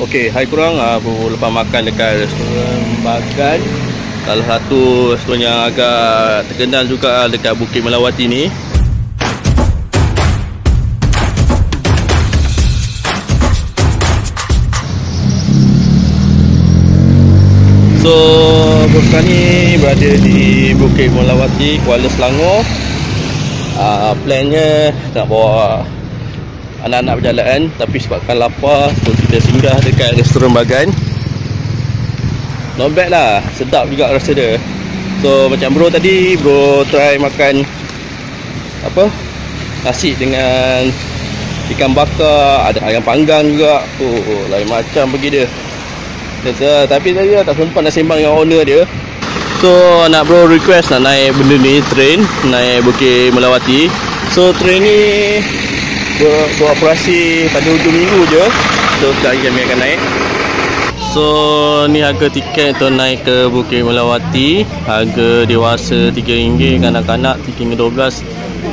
Okey, hai kurang uh, lepas makan dekat restoran Bagan. Salah satu restoran yang agak terkenal juga dekat Bukit Melawati ni. So, sekarang ni berada di Bukit Melawati, Kuala Selangor. Uh, plannya nak bawa anak-anak berjalan tapi sebabkan lapar so kita singgah dekat restoran Bagan. Not bad lah sedap juga rasa dia. So macam bro tadi bro try makan apa? Nasi dengan ikan bakar ada ayam panggang juga. Oh lain macam pergi dia. Kata, tapi tadi tak sempat nak sembang dengan owner dia. So nak bro request nak naik benda ni train naik Bukit Melawati. So train ni ber, beroperasi pada hujung minggu je so sekali kami akan naik. So ni harga tiket untuk naik ke Bukit Melawati. Harga dewasa RM3 kanak-kanak RM3.12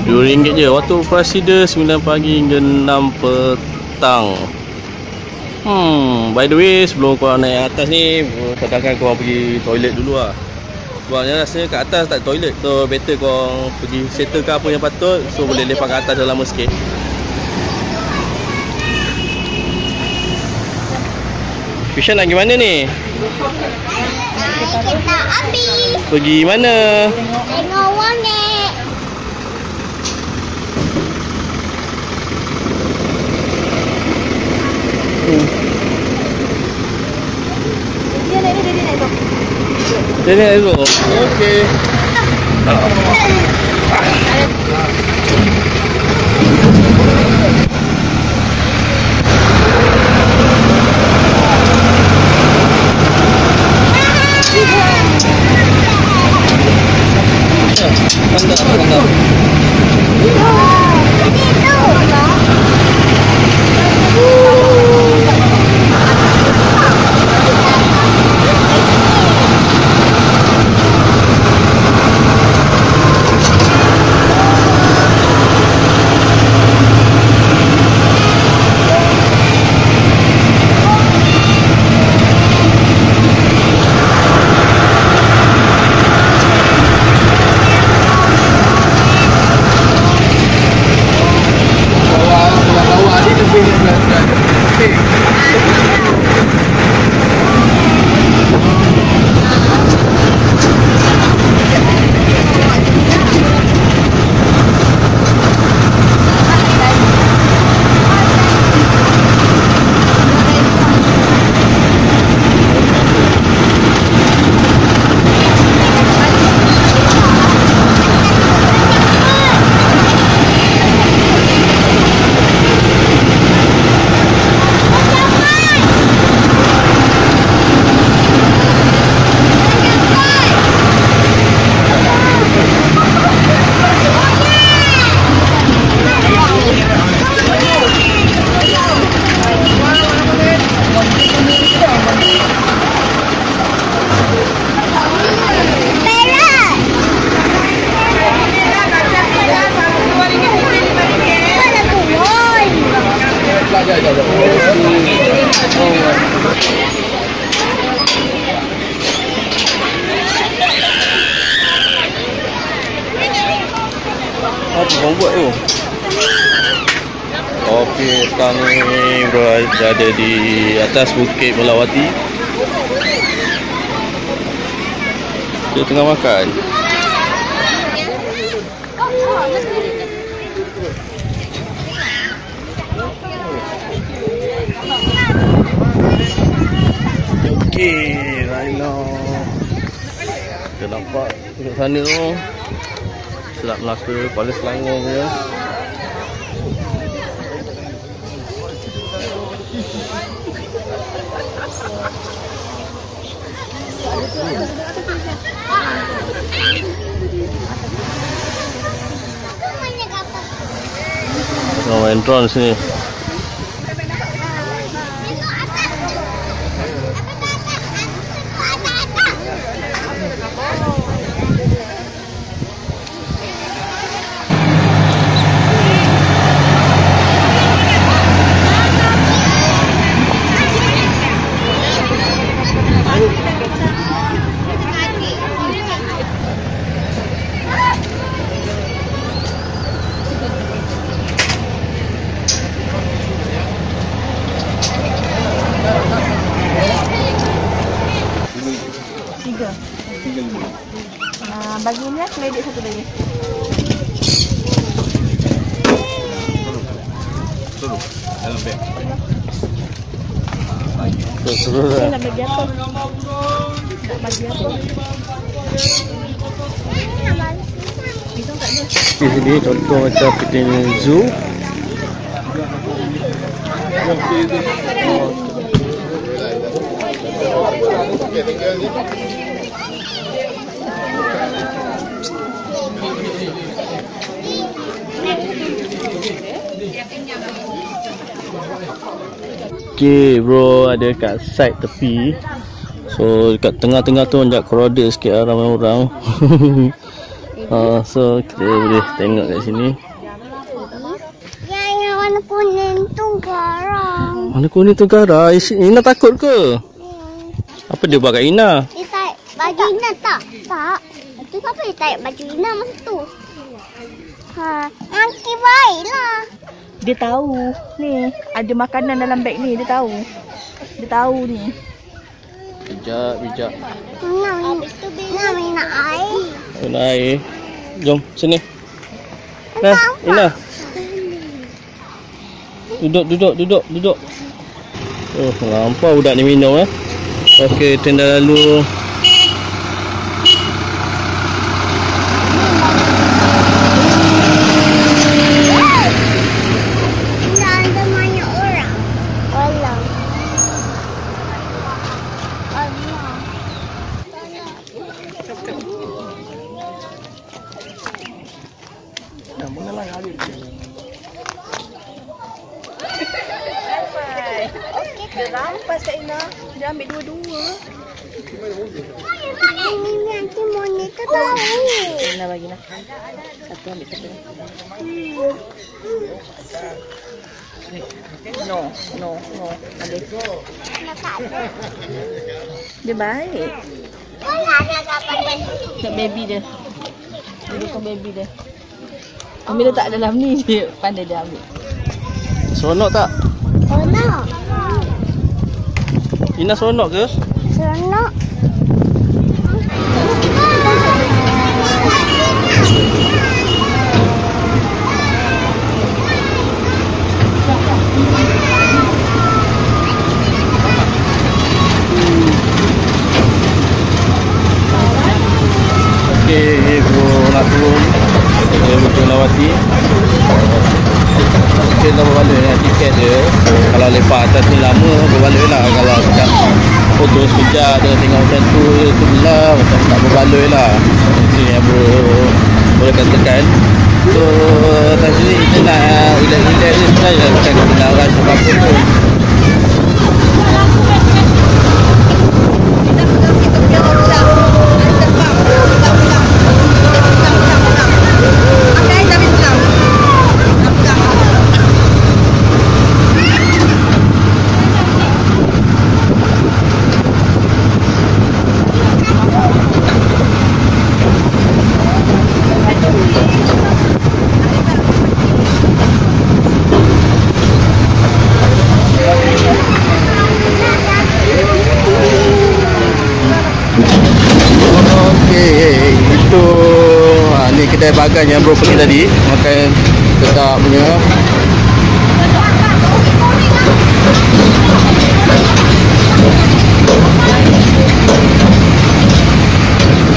RM2 je. Waktu operasi dia 9 pagi hingga 6 petang. Hmm by the way sebelum korang naik atas ni sedangkan korang pergi toilet dulu lah. Sebabnya rasanya kat atas tak toilet so better korang pergi settle ke apa yang patut so boleh lepak kat atas dah lama sikit Fishan nak pergi mana ni? Kita api. Pergi mana? Tengok warnet. Dia naik dia naik tu. Dia ni dulu. Okey. Tanda, tanda. Ini tu. Ini tu. Apa kau buat tu? Okey, sekarang ni berada di atas Bukit Melawati. Kita tengah makan. Okey, Raina. Kita nampak tengok sana tu. Selat Melaka, Kuala Selangor punya. Tengah main drone sini. bagi ni lah kredit satu lagi. Suruh. Dalam beg. Ni nak bagi apa? Nak bagi apa? Itu tak ada. Di sini contoh Okay bro ada kat side tepi So dekat tengah-tengah tu Sekejap crowded sikit lah ramai orang uh, So kita boleh tengok kat sini Yang yang warna kuning tu garang. Mana kuning tu Gara? Ish- Ina takut ke? Apa dia buat kat Ina? Dia tarik baju Ina tak? Tak. Tu kenapa dia tarik baju Ina masa tu? Ha, nanti baiklah. Dia tahu. Ni ada makanan dalam beg ni dia tahu. Dia tahu ni. Bijak, bijak Nak nak air. Guna air Jom sini. Nah, Ina. Duduk, duduk, duduk, duduk. Oh, nampak budak ni minum eh. Okey, tenda lalu Tidak ada banyak orang. Allah. Allah. Dia rampas Kak Ina. Dia ambil dua-dua. Ini nanti monitor tahu. Ina bagi nak. Satu ambil satu. No, no, no. Ada. Dia baik. Mana? Kat baby dia. Dia bukan baby dia. Ambil letak dalam ni dia pandai dia ambil. Seronok tak? No. Ina seronok ke? Seronok. Okey, bro nak betul lawati Kita dah berbalik dengan tiket dia. Kalau lepak atas ni lama berbalik lah. Kalau sekejap foto sekejap dia tengok macam tu dia tu belah Macam tak berbalik lah. Ini yang bro boleh katakan So atas sini kita nak relax-relax je sebenarnya Bukan kita nak rush apa-apa pun bagan yang bro pergi tadi makan sedap punya.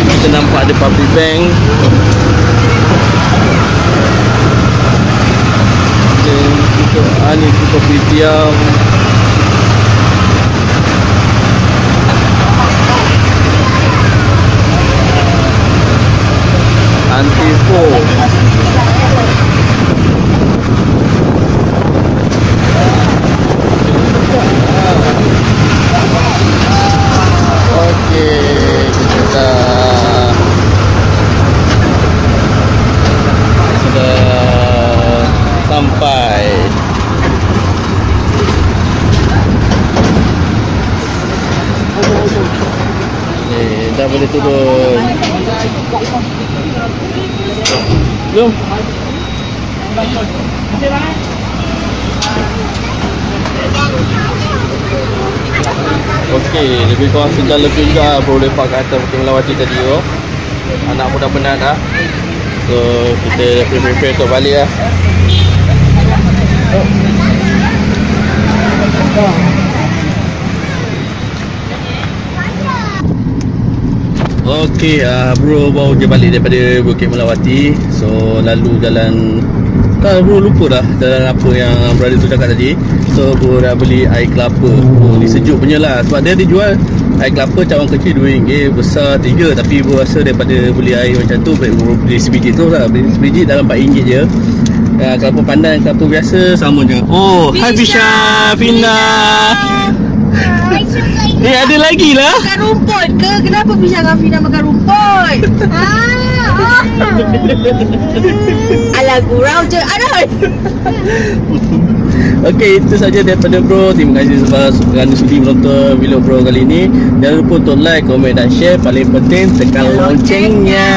Kita nampak ada public bank. Dan kita ah ni kita pergi diam. Antifo. Okey, kita dah sudah sampai. Ni dah boleh turun. Jom. Okey, lebih kurang sejam lebih juga bro lepak kat atas Bukit Melawati tadi tu. Anak pun dah penat dah. So kita prepare untuk balik lah. Okey, uh, bro baru je balik daripada Bukit Melawati. So lalu jalan Kan bro lupa dah jalan apa yang brother tu cakap tadi. So bro dah beli air kelapa. Oh, ni sejuk punya lah sebab dia dijual air kelapa cawan kecil RM2, besar 3 tapi bro rasa daripada beli air macam tu baik bro beli sebiji tu lah. Beli sebiji dalam RM4 je. Uh, kelapa pandan kelapa biasa sama je. Oh, hi Fisha, Fina. Hai, ini. Eh ada lagi lah. Makan rumput ke? Kenapa Fisha dengan Fina makan rumput? Ah, oh. Alah gurau je. Aduh. Okey, itu saja daripada bro. Terima kasih sebab kerana sudi menonton video bro kali ini. Jangan lupa untuk like, komen dan share. Paling penting tekan loncengnya.